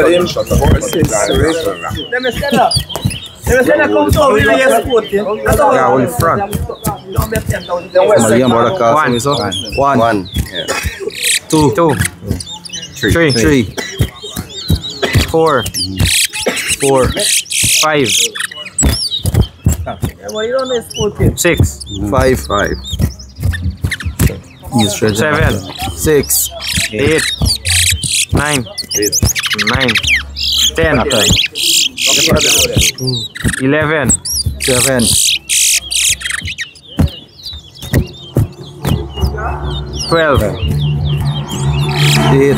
Let me say that. Let me say that come to win your sport. Yeah, only front. Mali ang bola One. so. One. One. Yeah. Two. Two, three, Three. four, Four. five, Well, you don't know sport team. six, Five. Five. You stretch it. seven, Six. eight, nine, Eight. Nine, ten, eleven, Seven. twelve, Eight.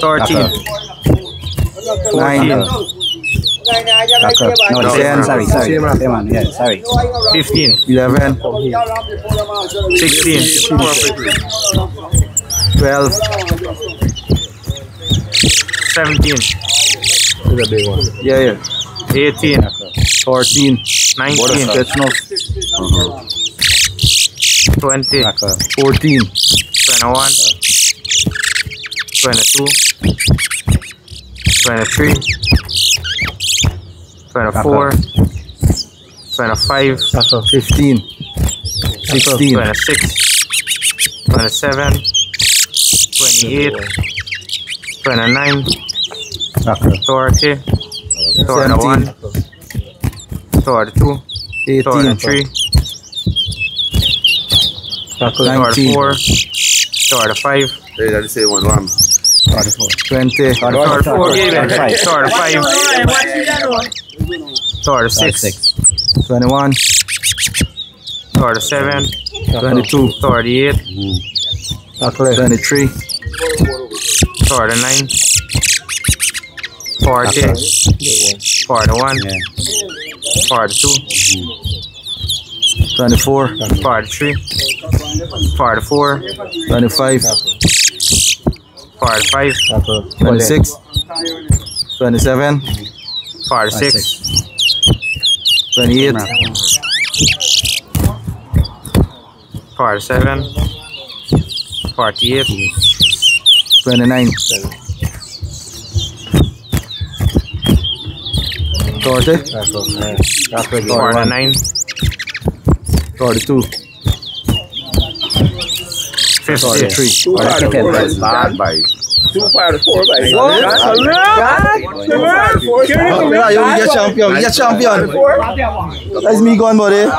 thirteen, Nine. Fourteen, No, ten. Sorry, sorry. Yeah, sorry. fifteen, Eleven. sixteen, Twelve. seventeen, Yeah, yeah. eighteen, Fourteen. nineteen, Stretch no. twenty, Fourteen. twenty-one, twenty-two, twenty-three, 24, 25, 15, 16, 26, 27, 28, 29, 30, 31, 32, 33, 34, 35, 20, 24, 25 third six, six. 21 37 22 38 mm. 23 39 40 41 yeah. 42 mm. 24 43 44 25 45 26 27 46 Twenty-eight. 47, 48, Twenty-nine. Thirty. 49, Thirty-two. 50, Thirty-three. Two out of four is bad by. Two out of four by. Yeah, yo, we get champion. We get champion. That's me gone, buddy.